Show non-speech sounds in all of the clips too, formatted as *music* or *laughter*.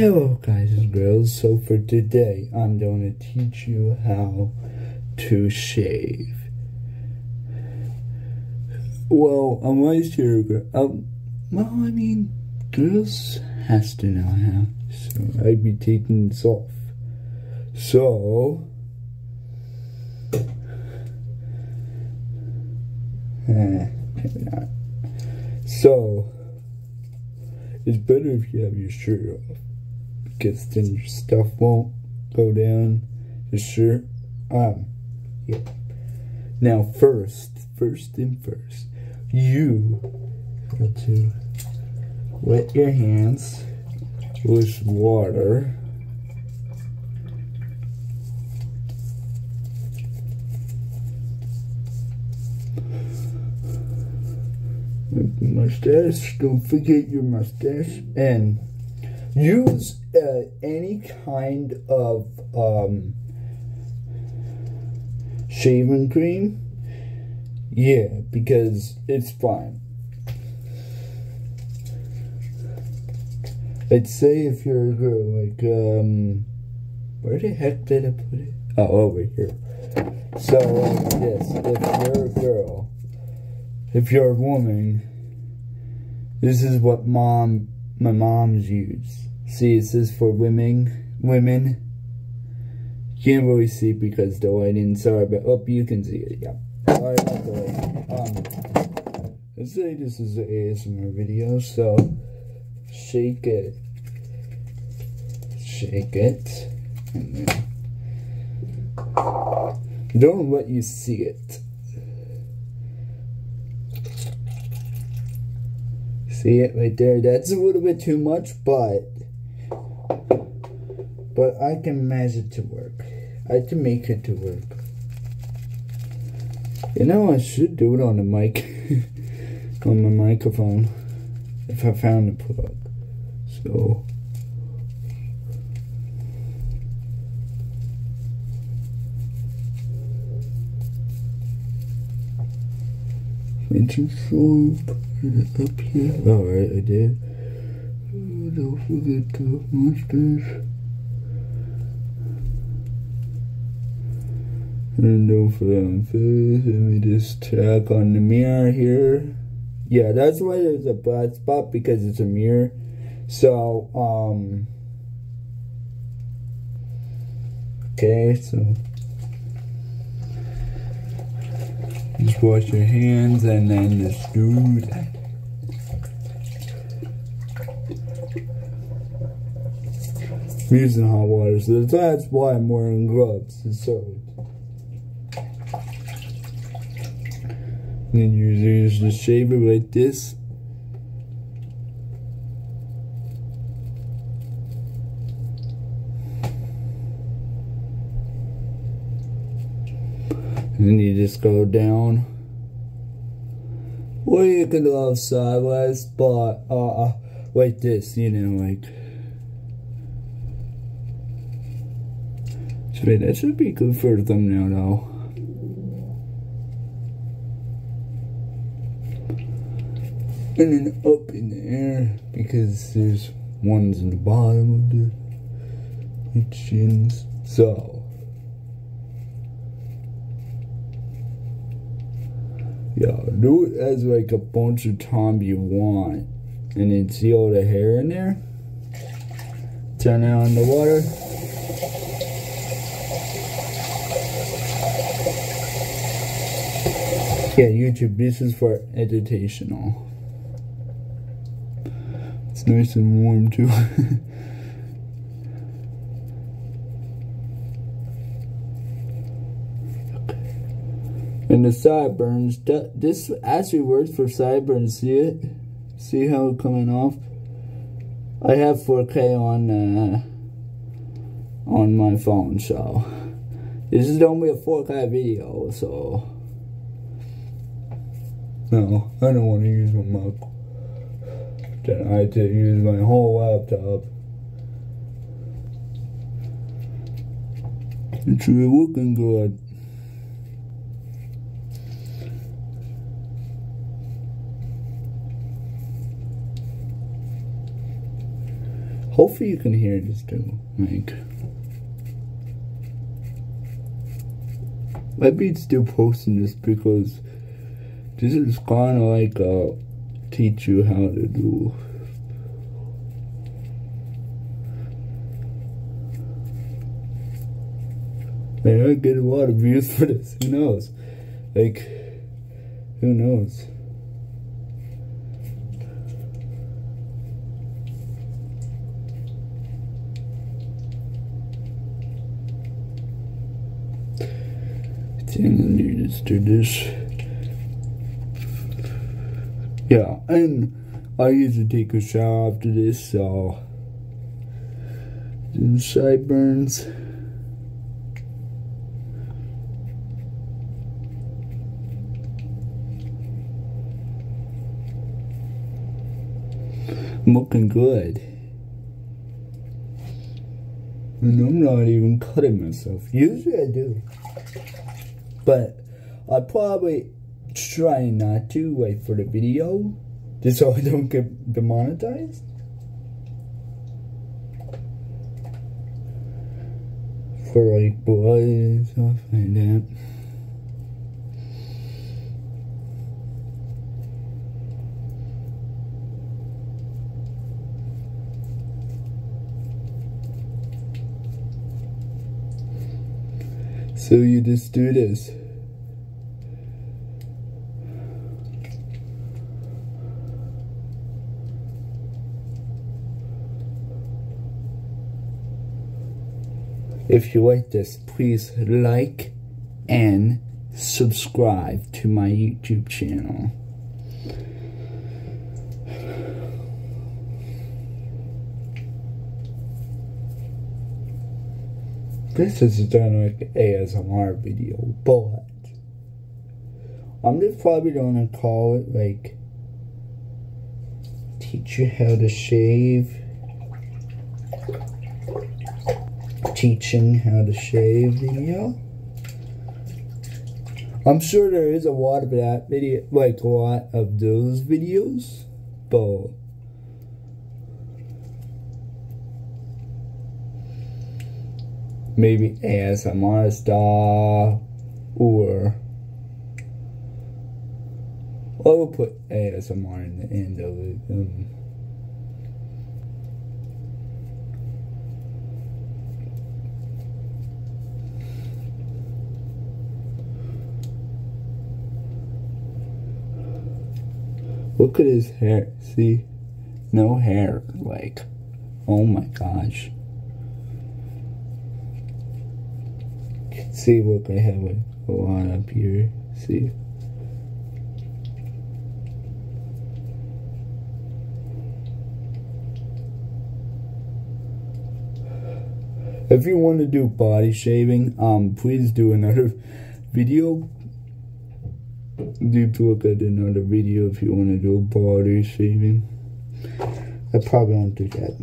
Hello guys and girls, so for today I'm going to teach you how to shave. Well, unless you're a girl, um, well I mean, girls has to know how, so I'd be taking this off. So, eh, maybe not. So, it's better if you have your shirt off then your stuff won't go down the shirt. Um, yeah. Now, first, first and first, you got to wet your hands with water. Mustache, don't forget your mustache, and use uh, any kind of um, shaving cream. Yeah, because it's fine. I'd say if you're a girl, like, um, where the heck did I put it? Oh, over here. So, like this, if you're a girl, if you're a woman, this is what mom, my mom's use. See, it says for women, women. Can't really see because the lighting, sorry, but oh, you can see it, yeah. Sorry about the lighting. Um, let's say this is an ASMR video, so shake it, shake it, and then don't let you see it. See it right there? That's a little bit too much, but but I can manage it to work. I can make it to work. You know, I should do it on the mic, *laughs* on my microphone, if I found a plug. So. Mention so put it up here. Alright, I did. Don't forget the mustache. And don't forget on face. Let me just check on the mirror here. Yeah, that's why there's a black spot because it's a mirror. So, um, okay, so just wash your hands and then just do that. I'm using hot water, so that's why I'm wearing gloves. So, and then you just shave it like this. And then you just go down. Or you can go sideways, but uh, like this, you know, like. So that should be good for a thumbnail, though. Up in the air because there's ones in the bottom of the chins. So. Yeah, do it as like a bunch of time you want. And then see all the hair in there. Turn it on the water. Yeah, YouTube, this is for educational. It's nice and warm too. *laughs* And the sideburns, this actually works for sideburns, see it? See how it coming off? I have 4K on uh, on my phone, so this is gonna be a 4K video, so no, I don't want to use my Mac. Then I had to use my whole laptop. It's really looking good. Hopefully you can hear this too. Like, maybe it's still posting this because this is kind of like uh, teach you how to do. Man, I get a lot of views for this. Who knows? Like, who knows? Thing you just do this. Yeah, and I usually take a shower after this, so sideburns. I'm looking good. And I'm not even cutting myself. Usually I do. But I probably try not to wait for the video. Just so I don't get demonetized. For like boys, stuff like that. So you just do this. If you like this, please like and subscribe to my YouTube channel. This is a like ASMR video, but I'm just probably gonna call it like teach you how to shave teaching how to shave video. I'm sure there is a lot of that video, like a lot of those videos, but maybe ASMR star or I will put ASMR in the end of it. Um, Look at his hair. See? No hair. Like, oh my gosh. See, look, I have a, lot up here. See? If you want to do body shaving, um, please do another *laughs* video to look at another video if you want to do body shaving. I probably won't do that.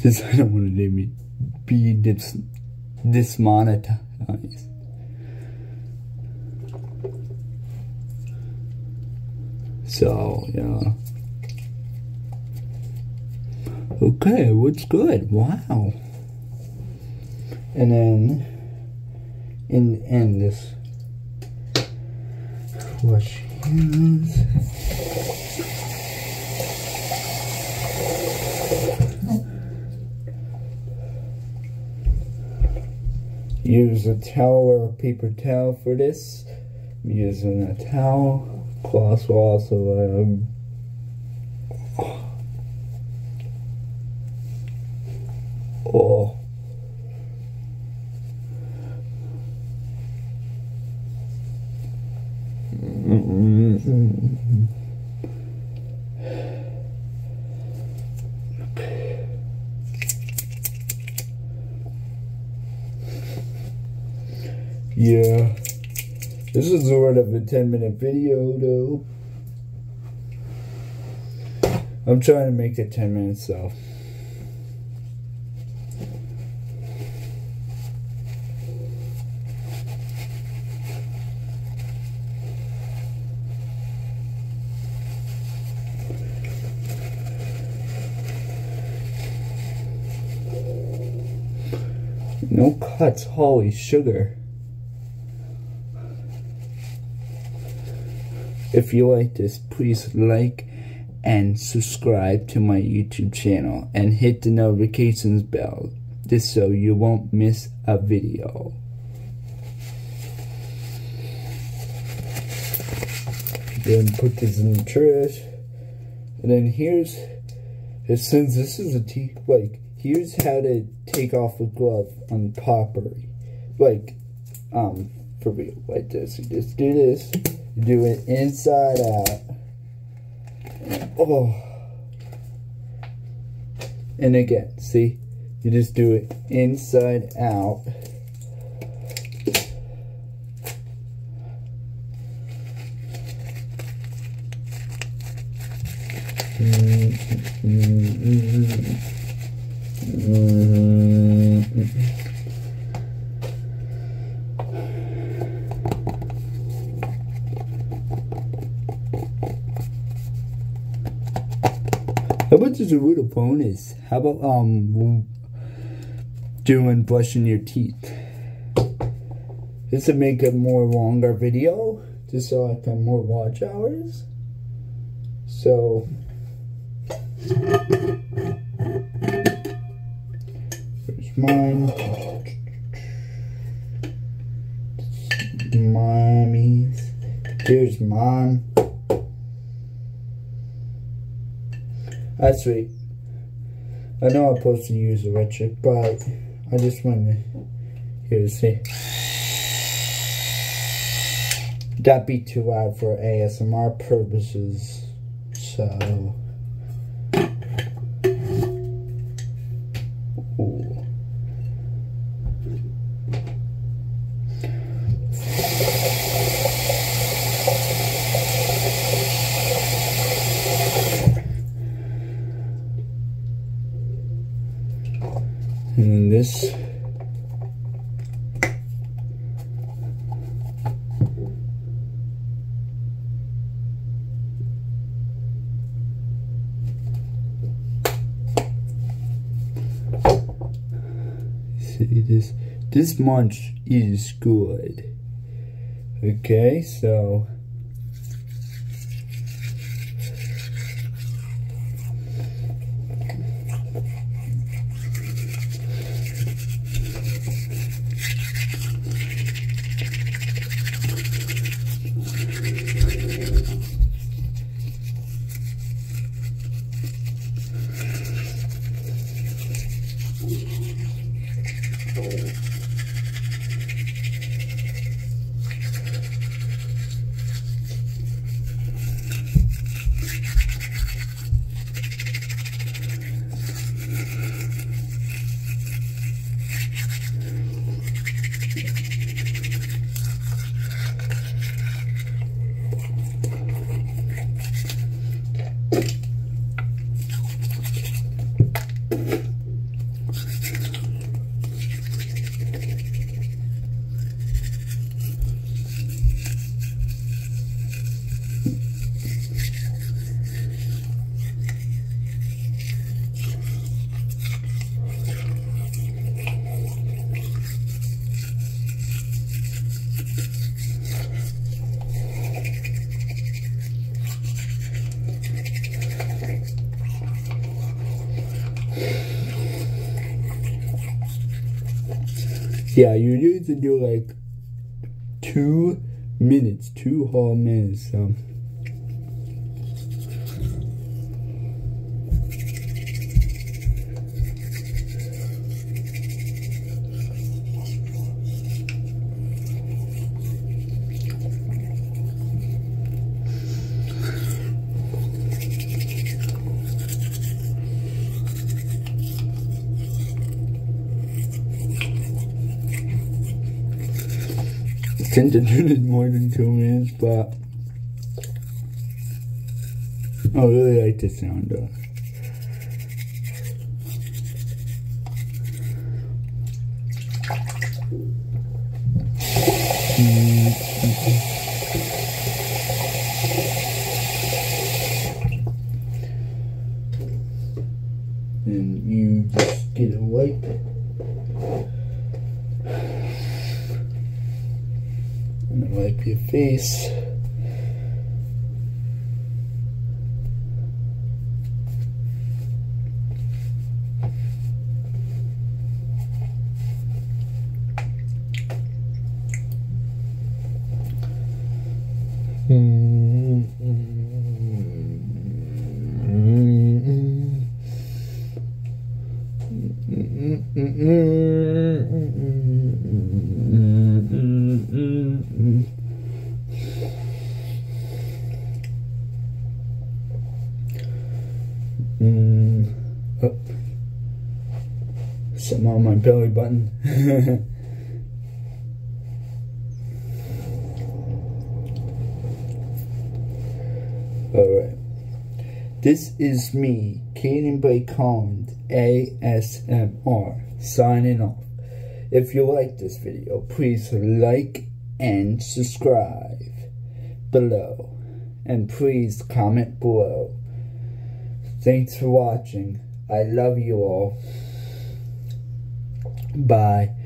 Just I don't want to be, be dis, dismonetized. So, yeah. Okay, what's good? Wow and then in the end this. Wash hands use a towel or a paper towel for this. I'm using a towel cloth will also um, is the end of a 10 minute video though. I'm trying to make it 10 minutes though. No cuts, holy sugar. If you like this, please like and subscribe to my YouTube channel and hit the notifications bell just so you won't miss a video. Then put this in the trash. And then here's, since this is a like, here's how to take off a glove on properly. Like, um, for real, like this. You just do this, do it inside out. Oh. And again, see, you just do it inside out. Mm -hmm. Just a little bonus? How about um doing brushing your teeth? This would make a more longer video, just so I can more watch hours. So here's mine. Mommy's. Here's mine. That's sweet. I know I'm supposed to use electric, but I just want to here to see. That'd be too loud for ASMR purposes, so. And then this See this this munch is good. Okay, so Yeah, you need to do like two minutes, two whole minutes. So. *laughs* it more than two minutes, but oh, I really like the sound of it. And you just get a wipe up your face. Mm, oh. Something on my belly button. Alright. This is me, Caiden Blake ASMR, signing off. If you like this video, please like and subscribe below. And please comment below. Thanks for watching. I love you all. Bye.